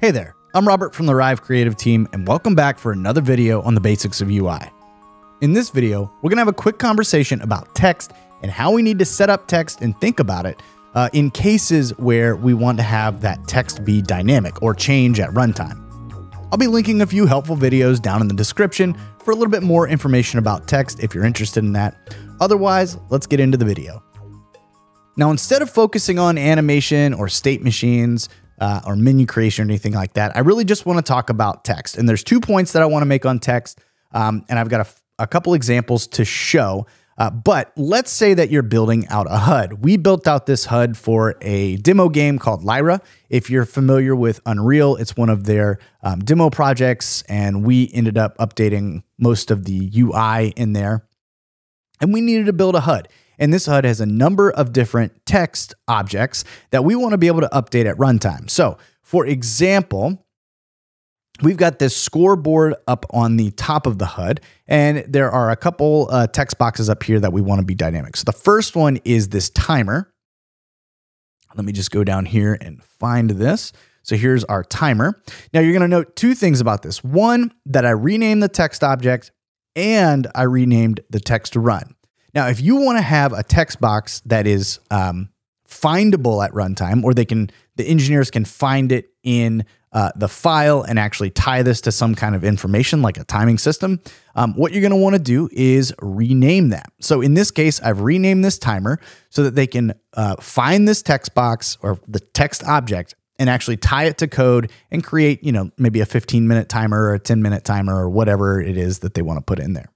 Hey there, I'm Robert from the Rive Creative Team, and welcome back for another video on the basics of UI. In this video, we're gonna have a quick conversation about text and how we need to set up text and think about it uh, in cases where we want to have that text be dynamic or change at runtime. I'll be linking a few helpful videos down in the description for a little bit more information about text if you're interested in that. Otherwise, let's get into the video. Now, instead of focusing on animation or state machines, uh, or menu creation or anything like that. I really just want to talk about text. And there's two points that I want to make on text. Um, and I've got a, couple examples to show. Uh, but let's say that you're building out a HUD. We built out this HUD for a demo game called Lyra. If you're familiar with Unreal, it's one of their um, demo projects, and we ended up updating most of the UI in there. And we needed to build a HUD. And this HUD has a number of different text objects that we want to be able to update at runtime. So, for example, we've got this scoreboard up on the top of the HUD, and there are a couple uh, text boxes up here that we want to be dynamic. So, the first one is this timer. Let me just go down here and find this. So here's our timer. Now you're going to note two things about this. One, that I renamed the text object and I renamed the text run. Now, if you want to have a text box that is um, findable at runtime, or they can, the engineers can find it in uh, the file and actually tie this to some kind of information like a timing system, um, what you're going to want to do is rename that. So in this case, I've renamed this timer so that they can uh, find this text box or the text object and actually tie it to code and create, you know, maybe a 15 minute timer or a 10 minute timer or whatever it is that they want to put in there.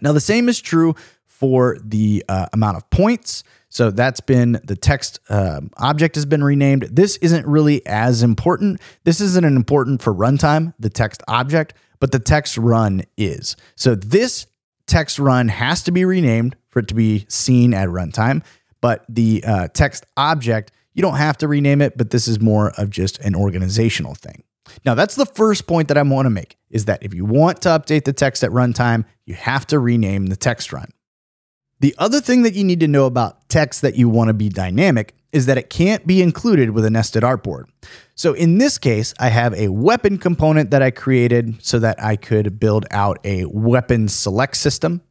Now, the same is true for the uh, amount of points. So that's been the text uh, object has been renamed. This isn't really as important. This isn't an important for runtime, the text object, but the text run is. So this text run has to be renamed for it to be seen at runtime. But the uh, text object, you don't have to rename it, but this is more of just an organizational thing. Now, that's the first point that I want to make is that if you want to update the text at runtime, you have to rename the text run. The other thing that you need to know about text that you want to be dynamic is that it can't be included with a nested artboard. So in this case, I have a weapon component that I created so that I could build out a weapon select system.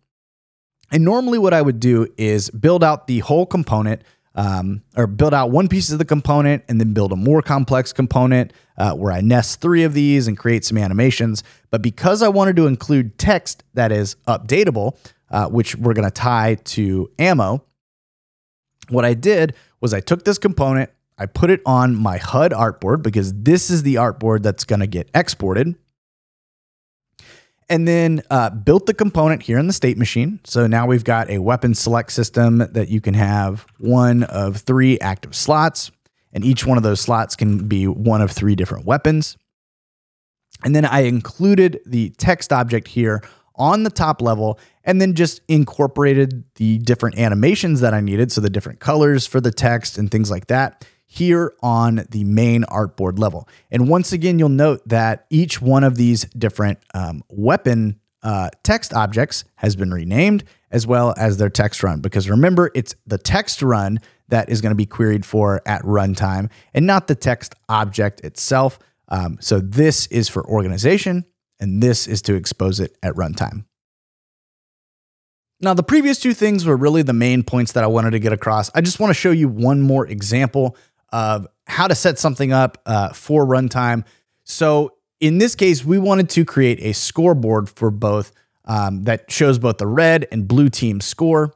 And normally what I would do is build out the whole component um, or build out one piece of the component and then build a more complex component uh, where I nest three of these and create some animations. But because I wanted to include text that is updatable, uh, which we're going to tie to ammo. What I did was I took this component, I put it on my HUD artboard because this is the artboard that's going to get exported. And then uh, built the component here in the state machine. So now we've got a weapon select system that you can have one of three active slots, and each one of those slots can be one of three different weapons. And then I included the text object here on the top level and then just incorporated the different animations that I needed. So the different colors for the text and things like that here on the main artboard level. And once again, you'll note that each one of these different um, weapon uh, text objects has been renamed as well as their text run. Because remember, it's the text run that is going to be queried for at runtime and not the text object itself. Um, so this is for organization and this is to expose it at runtime. Now, the previous two things were really the main points that I wanted to get across. I just want to show you one more example of how to set something up uh, for runtime. So, in this case, we wanted to create a scoreboard for both um, that shows both the red and blue team score.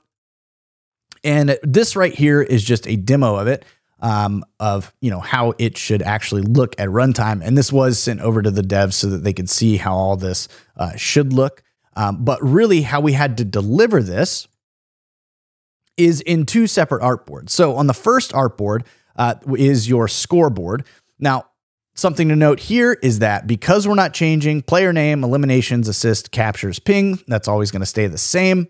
And this right here is just a demo of it, um, of you know how it should actually look at runtime. And this was sent over to the devs so that they could see how all this uh, should look. Um, but really, how we had to deliver this is in two separate artboards. So on the first artboard uh, is your scoreboard. Now, something to note here is that because we're not changing player name, eliminations, assist, captures, ping, that's always going to stay the same.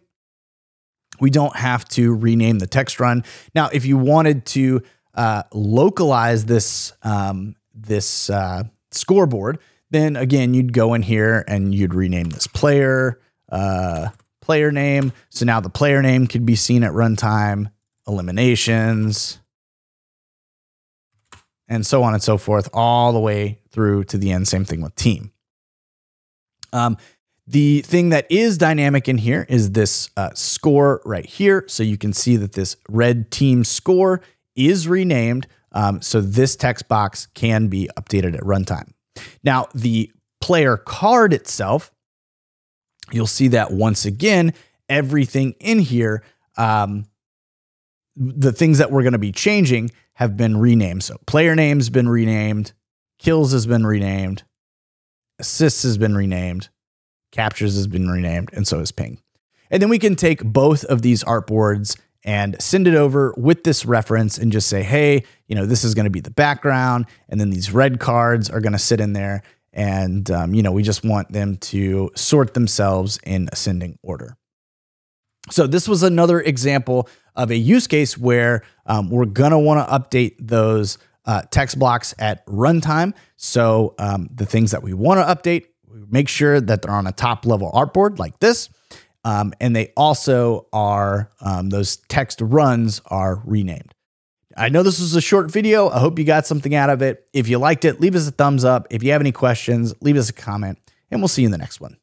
We don't have to rename the text run. Now, if you wanted to uh, localize this um, this uh, scoreboard, then again, you'd go in here and you'd rename this player, uh, player name. So now the player name could be seen at runtime, eliminations, and so on and so forth, all the way through to the end. Same thing with team. Um, the thing that is dynamic in here is this uh, score right here. So you can see that this red team score is renamed. Um, so this text box can be updated at runtime. Now, the player card itself, you'll see that once again, everything in here, um, the things that we're going to be changing have been renamed. So player name's been renamed, kills has been renamed, assists has been renamed, captures has been renamed, and so is ping. And then we can take both of these artboards and send it over with this reference and just say, hey, you know, this is going to be the background. And then these red cards are going to sit in there. And, um, you know, we just want them to sort themselves in ascending order. So this was another example of a use case where um, we're going to want to update those uh, text blocks at runtime. So um, the things that we want to update, make sure that they're on a top level artboard like this. Um, and they also are, um, those text runs are renamed. I know this was a short video. I hope you got something out of it. If you liked it, leave us a thumbs up. If you have any questions, leave us a comment, and we'll see you in the next one.